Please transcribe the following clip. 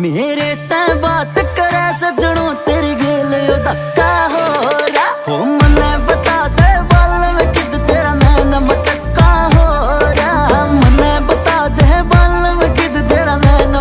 ਮੇਰੇ ਤਾਂ ਬਾਤ ਕਰੇ ਸਜਣੋ ਤੇਰੀ ਗੇਲ ਉਹਦਾ